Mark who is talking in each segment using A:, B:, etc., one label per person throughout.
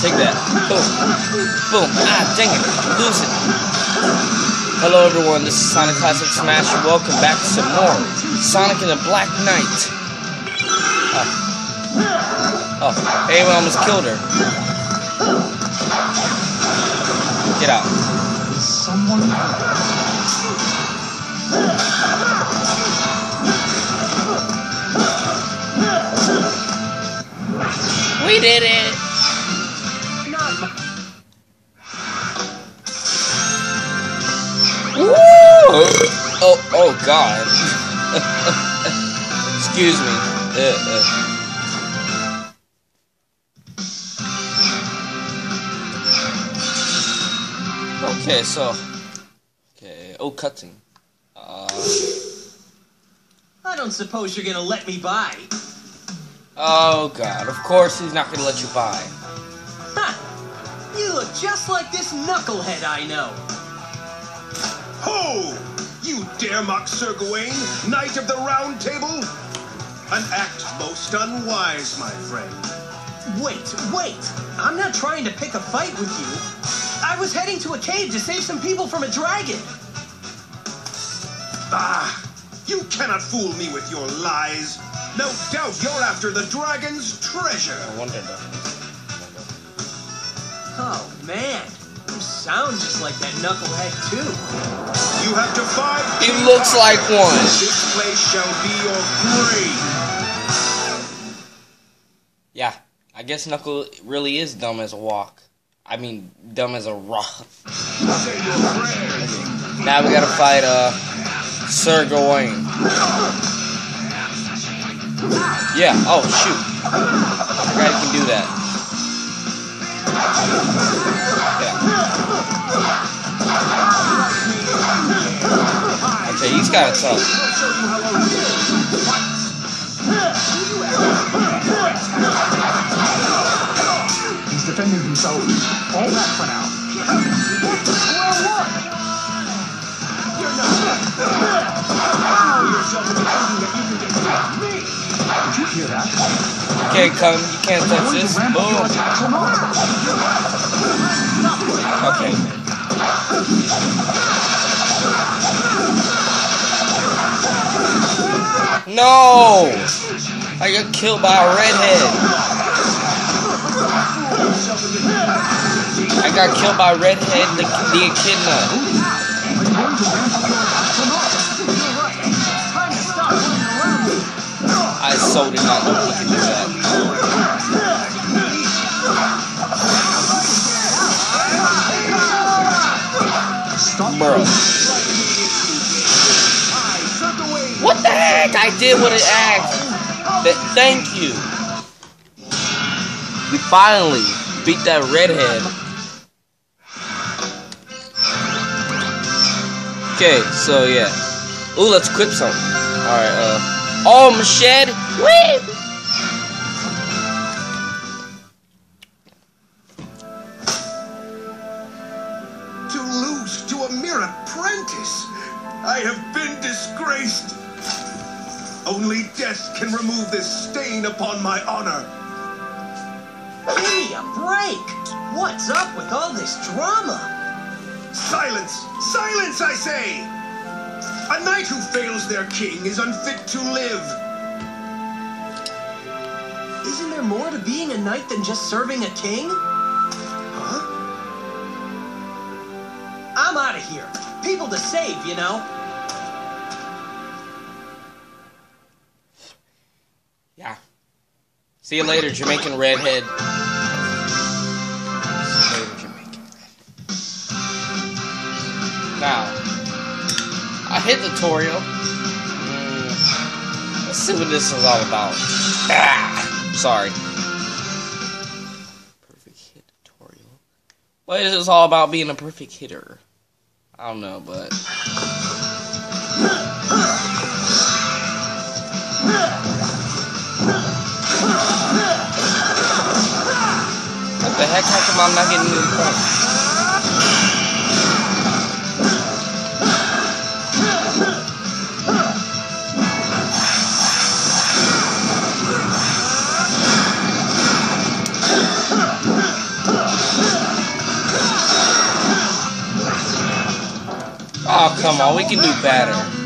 A: take that. Boom. Boom. Ah, dang it. Lose it. Hello everyone, this is Sonic Classic Smash welcome back to some more Sonic and the Black Knight. Oh, oh hey, we almost killed her. Get out.
B: Someone
A: We did it! God. Excuse me. Uh, uh. Okay, so. Okay. Oh, cutting. Uh,
C: I don't suppose you're gonna let me by.
A: oh, God. Of course he's not gonna let you buy.
C: Ha! You look just like this knucklehead I know.
D: Ho! You dare mock Sir Gawain, Knight of the Round Table? An act most unwise, my friend.
C: Wait, wait! I'm not trying to pick a fight with you. I was heading to a cave to save some people from a dragon.
D: Ah, you cannot fool me with your lies. No doubt you're after the dragon's treasure.
A: I wonder though.
C: Oh man, you sound just like that knucklehead too.
D: You have defied.
A: He
D: King
A: looks like one.
D: This place shall be your grave.
A: Yeah, I guess Knuckle really is dumb as a walk. I mean, dumb as a rock.
D: Say your prayers.
A: Now we gotta fight, uh, Sir Gawain. Yeah, oh shoot. I forgot he can do that. Yeah. Okay, he's got it tough.
B: He's defending himself. All that for now. Did you hear that?
A: Okay, come, you can't touch this.
B: ramp up your
A: Boom.
B: attacks or not?
A: Okay. No! I got killed by a redhead. I got killed by redhead the, the echidna. I so did not know he could do that. Bro. Heck? I did what it asked. Th- thank you. We finally beat that redhead. Okay, so yeah. Ooh, let's equip something. Alright, uh. Oh, machete! Whee!
D: To lose to a mere apprentice. I have been disgraced. Only death can remove this stain upon my honor.
C: Give me a break. What's up with all this drama?
D: Silence! Silence, I say! A knight who fails their king is unfit to live.
C: Isn't there more to being a knight than just serving a king?
D: Huh?
C: I'm out of here. People to save, you know.
A: See you later, Jamaican redhead. See you later, Jamaican redhead. Now, I hit the tutorial. Mm, let's see what this is all about. Ah, sorry. Perfect hit tutorial. What is this all about being a perfect hitter? I don't know, but. the heck has the man not getting any points? Oh, come on, we can do better.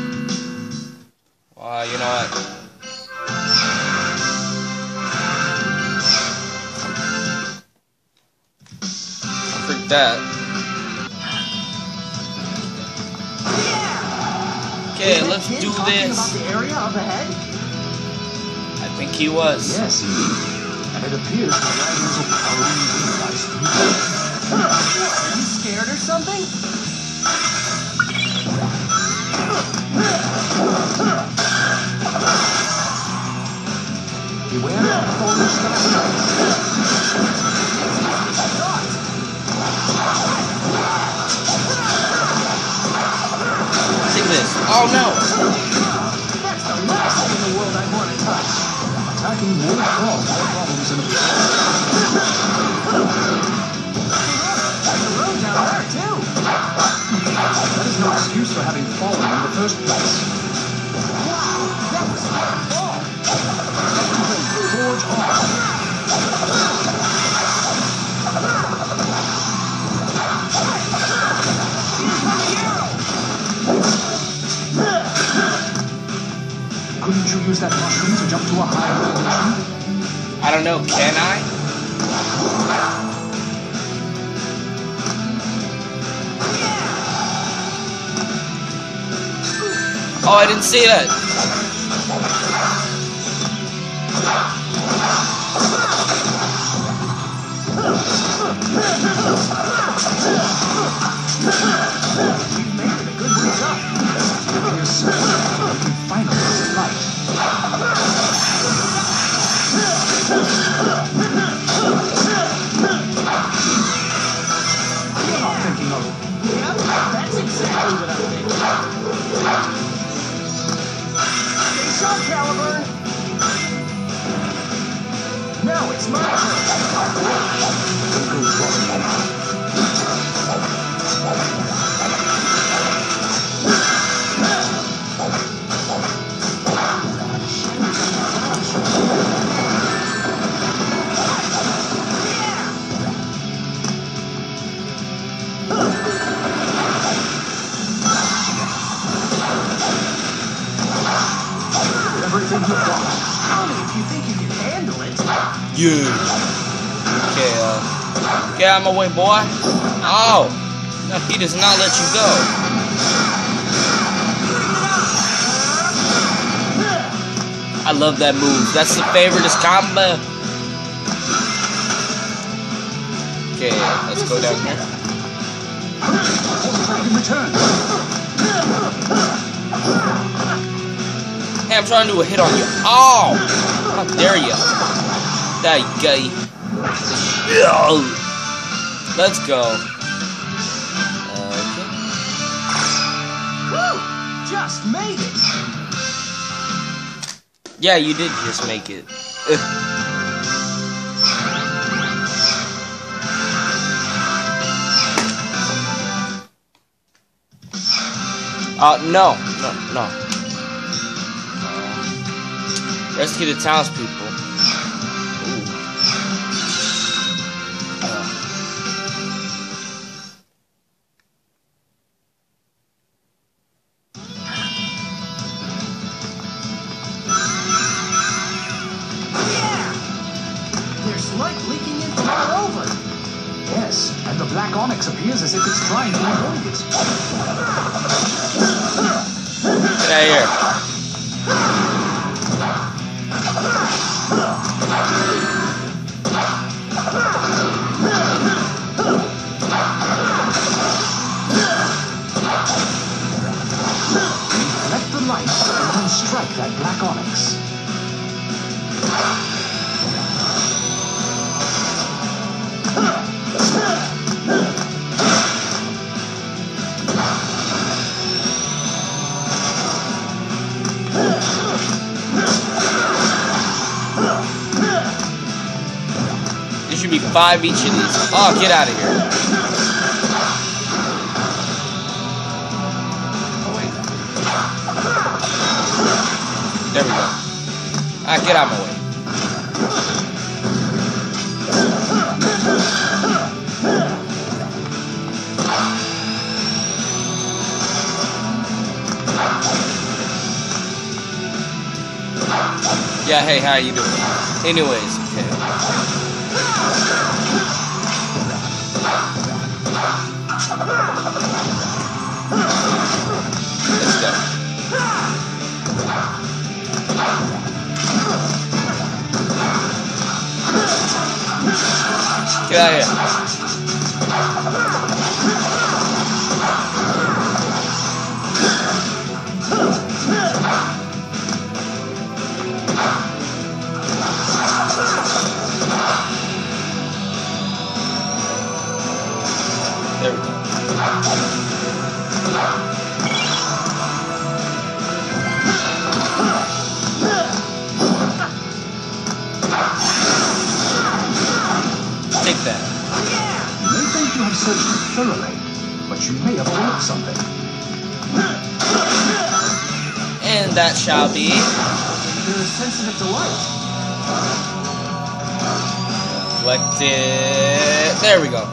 A: That. Okay, let's do this.
C: The area up ahead?
A: I think he was.
B: Yes. And it appears the dragons will probably realize
C: Are you scared or something?
B: Beware
A: Oh no!
C: That's the last thing in the world I want to touch.
B: Attacking will cause more problems in the
C: a road down there, too.
B: That is no excuse for having fallen in the first place.
C: That
B: mushroom to jump to a higher?
A: I don't know, can I? Oh, I didn't see that.
C: Stay Caliburn. Now it's my turn.
B: Got.
C: Tell me if you think you can handle it.
A: Yeah. Okay, uh, get out of my way, boy. Oh, no, he does not let you go. I love that move. That's the favorite combo. Okay, let's go down here.
B: Track in return.
A: Hey, I'm trying to do a hit on you. Oh! How dare you? That guy. Let's go. Okay.
C: Woo! Just made it.
A: Yeah, you did just make it. Uh, no, no, no. Rescue the townspeople. Uh,
C: There's light leaking in from all over.
B: Yes, and the black onyx appears as if it's trying to avoid it.
A: Get out
B: light and strike that black onyx.
A: There should be five each of these. Oh, get out of here. There we go. Alright, get out of my way. Yeah, hey, how you doing? Anyways, okay. Out. There we go.
B: Searched thoroughly, but you may have overlooked something.
A: And that shall be
C: You're sensitive delight.
A: reflected. There we go.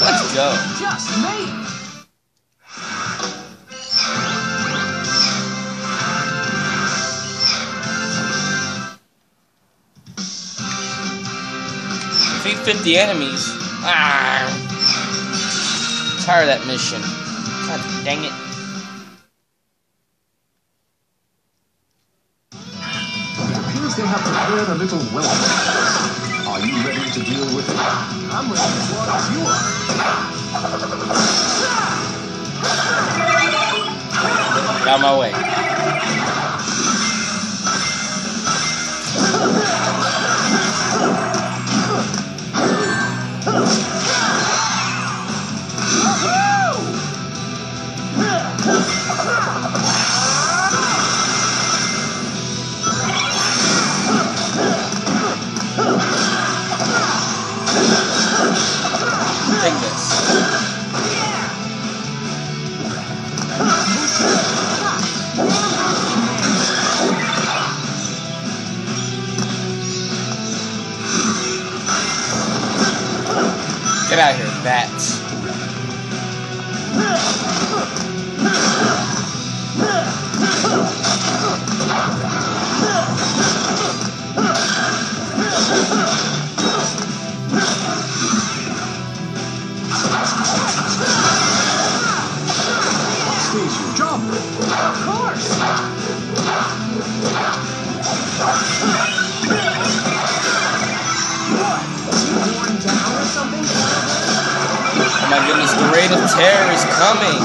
A: Let's go.
C: Just made
A: 50 enemies. Ah. Tired of that mission. God dang it.
B: It appears they have prepared a little welcome. Are you ready to deal with it?
C: I'm ready as long as you are.
A: Get out of my way. Get out of here, bats. Rate of terror is coming.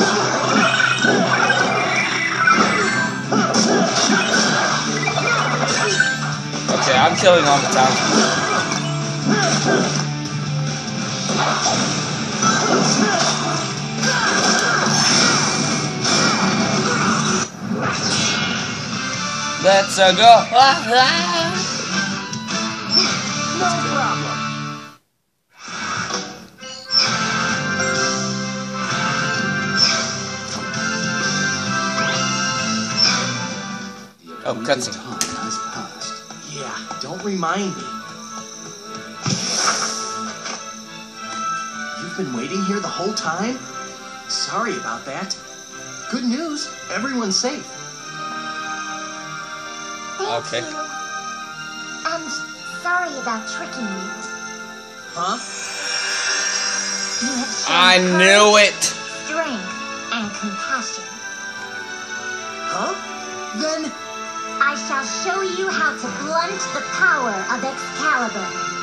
A: Okay, I'm killing all the time. Let's uh, go. Ah, ah. Oh, cutscene.
B: Time has passed.
C: Yeah, don't remind me. You've been waiting here the whole time? Sorry about that. Good news, everyone's safe.
E: Thank
A: Okay.
E: you. And sorry about tricking me.
C: Huh?
E: You have shown
A: I
E: courage,
A: knew it.
E: strength and compassion.
C: Huh? Then,
E: I shall show you how to blunt the power of Excalibur.